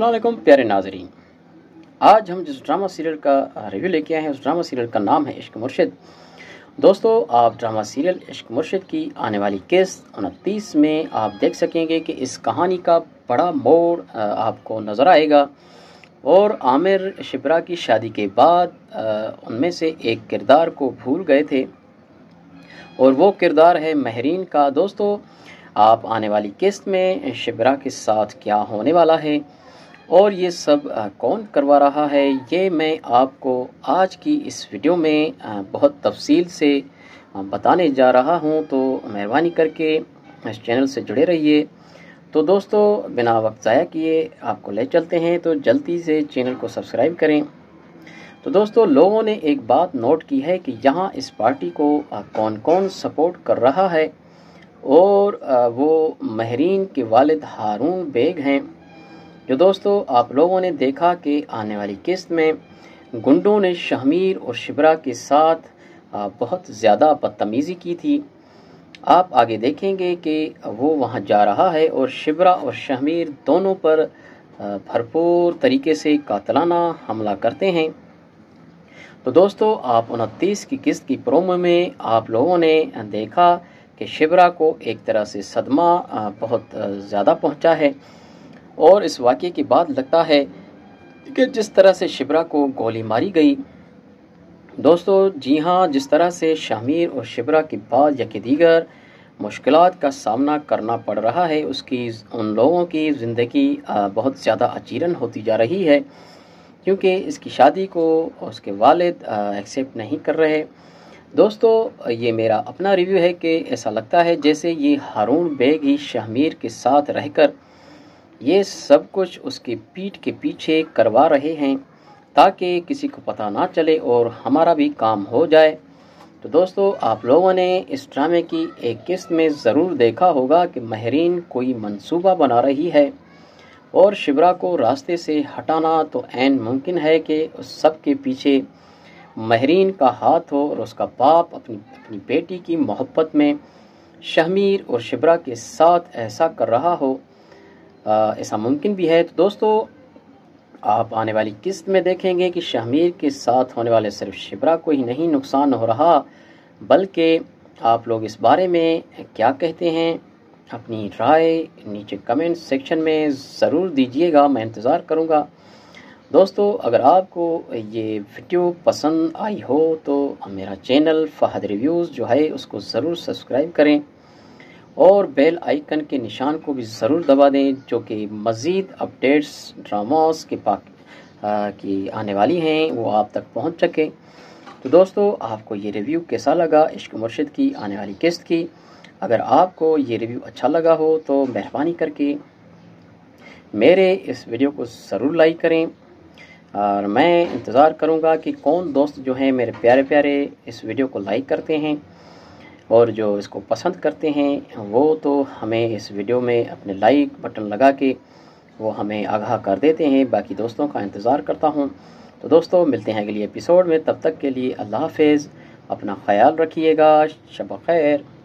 السلام علیکم، پیارے ناظرین۔ آج ہم جس ڈرامہ سیریل کا ریویو لے کے آئے ہیں، اس ڈرامہ سیریل کا نام ہے عشق مرشد۔ دوستو، آپ ڈرامہ سیریل عشق مرشد کی آنے والی قسط انتیس میں آپ دیکھ سکیں گے کہ اس کہانی کا بڑا موڑ آپ کو نظر آئے گا۔ اور عامر شبرا کی شادی کے بعد ان میں سے ایک کردار کو بھول گئے تھے۔ اور وہ کردار ہے مہرین کا۔ دوستو، آپ آنے والی قسط میں شبرا کے ساتھ کیا ہونے والا ہے؟ اور یہ سب کون کروا رہا ہے، یہ میں آپ کو آج کی اس ویڈیو میں بہت تفصیل سے بتانے جا رہا ہوں۔ تو مہربانی کر کے اس چینل سے جڑے رہیے۔ تو دوستو، بنا وقت ضائع کیے، آپ کو لے چلتے ہیں۔ تو جلدی سے چینل کو سبسکرائب کریں۔ تو دوستو، لوگوں نے ایک بات نوٹ کی ہے کہ یہاں اس پارٹی کو کون کون سپورٹ کر رہا ہے۔ اور وہ مہرین کے والد ہارون بیگ ہیں۔ جو دوستو، آپ لوگوں نے دیکھا کہ آنے والی قسط میں گنڈوں نے شہمیر اور شبرا کے ساتھ بہت زیادہ بدتمیزی کی تھی۔ آپ آگے دیکھیں گے کہ وہ وہاں جا رہا ہے اور شبرا اور شہمیر دونوں پر بھرپور طریقے سے قاتلانہ حملہ کرتے ہیں۔ تو دوستو، آپ انتیس کی قسط کی پرومو میں آپ لوگوں نے دیکھا کہ شبرا کو ایک طرح سے صدمہ بہت زیادہ پہنچا ہے۔ اور اس واقعے کے بعد لگتا ہے کہ جس طرح سے شبرا کو گولی ماری گئی۔ دوستو جی ہاں جس طرح سے شامیر اور شبرا کے بعد یا کہ دیگر مشکلات کا سامنا کرنا پڑ رہا ہے، اس کی ان لوگوں کی زندگی بہت زیادہ اچیرن ہوتی جا رہی ہے۔ کیونکہ اس کی شادی کو اس کے والد ایکسیپٹ نہیں کر رہے۔ دوستو، یہ میرا اپنا ریویو ہے کہ ایسا لگتا ہے جیسے یہ ہارون بیگ ہی شہمیر کے ساتھ رہ کر یہ سب کچھ اس کے پیٹ کے پیچھے کروا رہے ہیں تاکہ کسی کو پتہ نہ چلے اور ہمارا بھی کام ہو جائے۔ تو دوستو، آپ لوگوں نے اس ڈرامے کی ایک قسط میں ضرور دیکھا ہوگا کہ مہرین کوئی منصوبہ بنا رہی ہے اور شبرا کو راستے سے ہٹانا تو عین ممکن ہے کہ اس سب کے پیچھے مہرین کا ہاتھ ہو اور اس کا باپ اپنی اپنی بیٹی کی محبت میں شہمیر اور شبرا کے ساتھ ایسا کر رہا ہو۔ ایسا ممکن بھی ہے۔ تو دوستو، آپ آنے والی قسط میں دیکھیں گے کہ شہمیر کے ساتھ ہونے والے صرف شبرا کو ہی نہیں نقصان ہو رہا، بلکہ آپ لوگ اس بارے میں کیا کہتے ہیں، اپنی رائے نیچے کمنٹ سیکشن میں ضرور دیجیے گا، میں انتظار کروں گا۔ دوستو، اگر آپ کو یہ ویڈیو پسند آئی ہو تو میرا چینل فہد ریویوز جو ہے، اس کو ضرور سبسکرائب کریں۔ اور بیل آئیکن کے نشان کو بھی ضرور دبا دیں، جو کہ مزید اپڈیٹس، ڈراماز کے پاک کی آنے والی ہیں، وہ آپ تک پہنچ سکیں۔ تو دوستو، آپ کو یہ ریویو کیسا لگا؟ عشق مرشد کی آنے والی قسط کی۔ اگر آپ کو یہ ریویو اچھا لگا ہو، تو مہربانی کر کے میرے اس ویڈیو کو ضرور لائک کریں۔ اور میں انتظار کروں گا کہ کون دوست جو ہیں میرے پیارے پیارے اس ویڈیو کو لائک کرتے ہیں۔ اور جو اس کو پسند کرتے ہیں، وہ تو ہمیں اس ویڈیو میں اپنے لائک بٹن لگا کے وہ ہمیں آگاہ کر دیتے ہیں۔ باقی دوستوں کا انتظار کرتا ہوں۔ تو دوستوں، ملتے ہیں اگلی ایپیسوڈ میں۔ تب تک کے لیے اللہ حافظ۔ اپنا خیال رکھیے گا۔ شب خیر۔